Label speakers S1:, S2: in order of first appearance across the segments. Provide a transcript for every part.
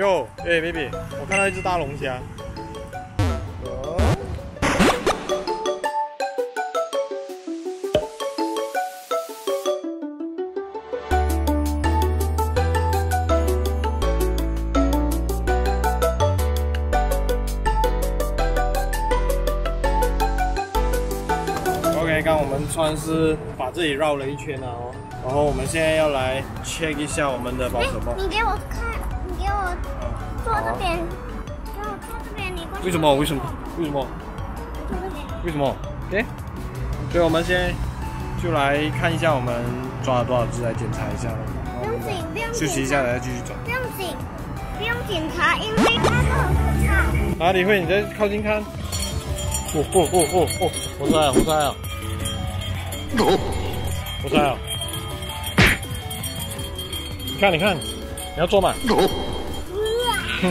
S1: 哟，哎，baby，我看到一只大龙虾。OK，刚我们算是把这里绕了一圈了哦，然后我们现在要来 check 一下我们的包手包。
S2: 你给我看，坐这边，给我坐这边，你过去。
S1: 为什么？为什么？为什么？为什么？哎，所以我们现在就来看一下我们抓了多少只，来检查一下。
S2: 不用紧，不用紧。
S1: 休息一下，再继续抓。
S2: 不用紧，不用检查，因为它都很可怕。
S1: 哪里会？你再靠近看。哦哦哦哦哦！活塞啊，活塞啊！活塞啊！你看，你看，你要做吗？天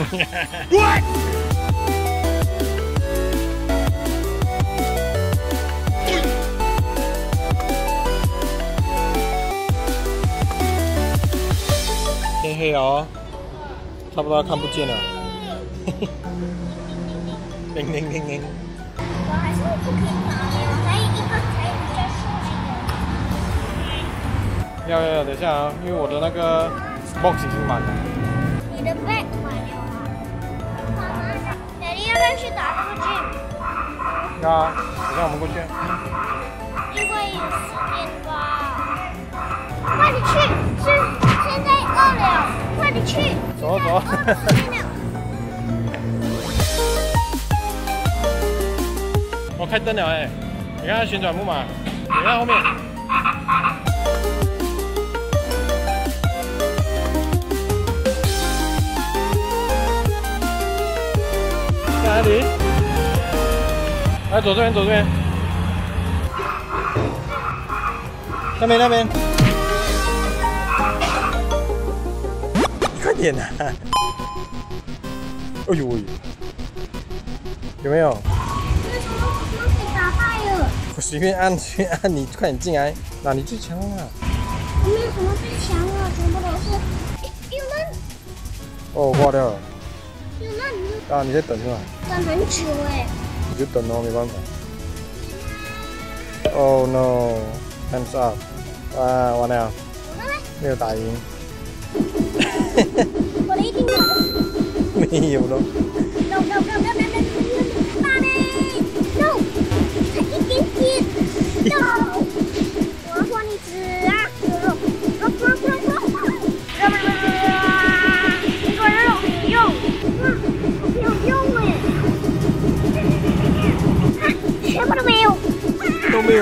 S1: 黑了哦，差不多看不见了。叮叮叮叮。
S2: 我还是不可以拿呀，还有一个可以比较舒服
S1: 要要要，等一下啊，因为我的那个 box 已经满了。
S2: 你的妈，去打这个？
S1: 要啊，等一下我们过去。
S2: 因为有时间吧。快点去，是现在饿了，快点去。
S1: 走啊走啊。我开灯了哎，你看它旋转木马，你看后面。哪里？来，走这边，走这边。那边，那边。快点呐！哎呦喂，有没有？我随便按，随便按，你快点进来。哪里最强啊？
S2: 我没有什么最强啊，全部都是有人。
S1: 哦，挂掉了。
S2: 有人。
S1: 啊，你在等是吧？
S2: 等很久哎。
S1: 你就等哦，没办法。Oh no！Hands up！啊，完了。没有打赢。
S2: 我的一定有。
S1: 没有了。
S2: No no no no no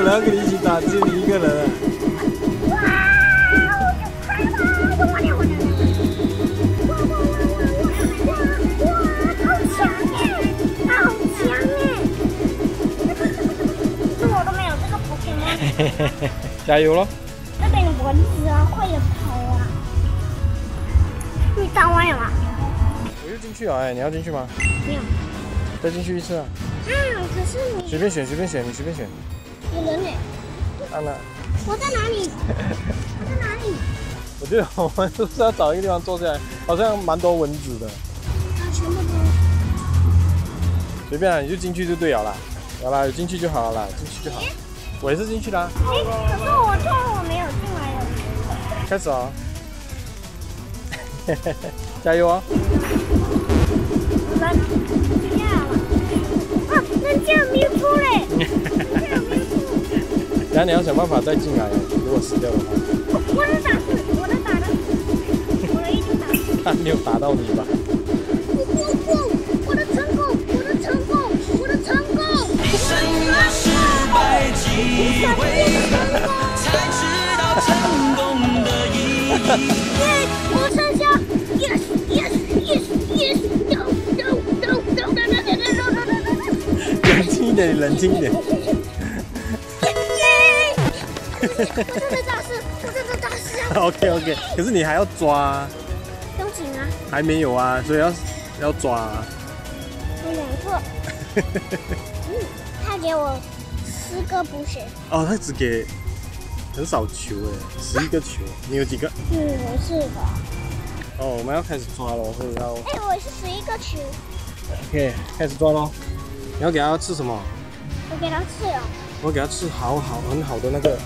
S1: 人要跟你一起打，只有你一个人啊。
S2: 哇！我就快了，我完了，我完了！哇哇哇哇哇哇哇！好强哎，好强哎！是我都没有这个。
S1: 加油喽！
S2: 那边有蚊子啊，快点跑啊！你打完了吗？
S1: 我又进去了，哎，你要进去吗？
S2: 没有。
S1: 再进去一次啊！
S2: 啊，可是你
S1: 随便选，随便选，你随便选。
S2: 有人呢。
S1: 安娜。
S2: 我在哪里？我在哪里？
S1: 我觉得我们是不是要找一个地方坐下来？好像蛮多蚊子的。
S2: 啊，全部都。
S1: 随便啊，你就进去就对了啦。好啦，有进去就好了啦，进去就好。我也是进去啦。
S2: 哎，可是我错，我没有进来了。
S1: 开始啊！加油啊！
S2: 来，进来了。
S1: 那你要想办法再进来，如果死掉的话。
S2: 我能打死，我能打的，我能一直打。
S1: 他，没有打到你吧？冷静一点，冷静一点。
S2: 我真的大师，我真的大师。
S1: OK OK，可是你还要抓、啊，
S2: 用紧啊！
S1: 还没有啊，所以要要抓、啊。
S2: 有两个。嗯，他给我十个补血。
S1: 哦，他只给很少球哎，十一个球，你有几个？
S2: 嗯，我是的。
S1: 哦，我们要开始抓了，所以要
S2: 哎，我是十一个球
S1: ，OK 开始抓喽。你要给它吃什么？
S2: 我给他吃哦。
S1: 我给他吃好好很好的那个，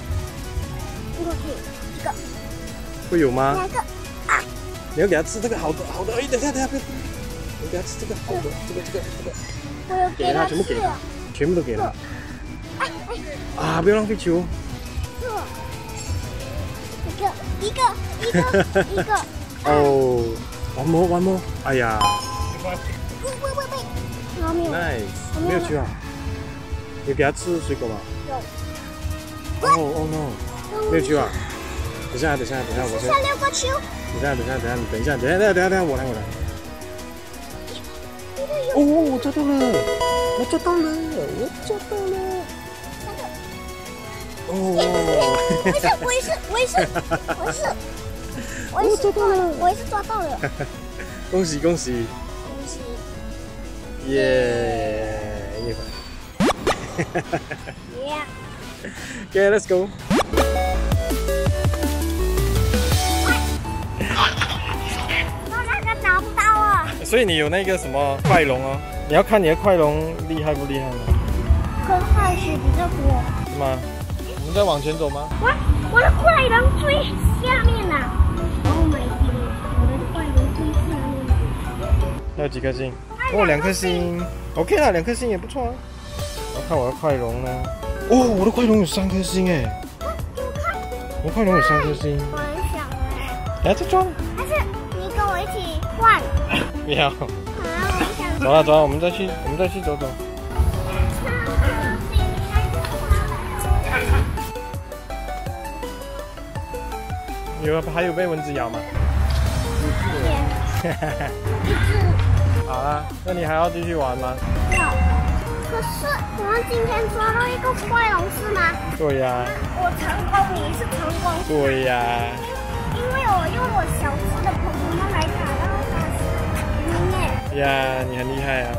S2: 这个
S1: 会有吗？
S2: 两个，
S1: 你要给它吃这个好的好的。哎，等一下等一下，不要，你给它吃这个好的，这个这个这个，
S2: 我有
S1: 给它
S2: 它吃
S1: 全部给它
S2: 了。，
S1: 全部都给它。
S2: 哎哎，
S1: 啊，不要浪费球。
S2: 一个一个一个一个，
S1: 哦，one more one more。哎呀
S2: 喂喂喂喂，然后没有
S1: ，nice，没有球啊。有给它吃水果吗？
S2: 有，
S1: 哦哦 no，没有球啊。等一下等一下等一下，我先
S2: 剩。下六个球，
S1: 等一下，等一下，等一下，你等一下，等一下，等一下，等一下，等下，我来，我来。哦，我抓到了，我抓到了，我抓到了。哦，
S2: 我也是，我也是，我也是，我也是，我也是抓到了，我也是抓到了，
S1: 恭喜恭喜，
S2: 恭喜！
S1: 耶！
S2: 耶！
S1: OK，let's go。
S2: 我那个找不到啊，
S1: 所以你有那个什么快龙哦，你要看你的快龙厉害不厉害呢？
S2: 跟坏血比较多。
S1: 是吗？我们再往前走吗？
S2: 我我的快龙最下面呐、Oh my god！我的快龙最下面。
S1: 还有几颗星？哦，两颗星，OK 啦，两颗星也不错啊。我看我的快龙呢？哦，我的快龙有三颗星哎，
S2: 我
S1: 快龙有三颗星，
S2: 我很想哎，
S1: 来这装。
S2: 还是你跟我一起换？
S1: 不要，
S2: 啊，我想
S1: 走了走了，我们再去，我们再去走走。有还有被蚊子咬吗？好啦，那你还要继续玩吗？
S2: 要。可是我们今天抓到一个怪龙是吗？
S1: 对呀、
S2: 我成功，你是成功，
S1: 对呀、
S2: 因为我用我小只的朋友们来打到它是里面。
S1: 呀，你很厉害啊！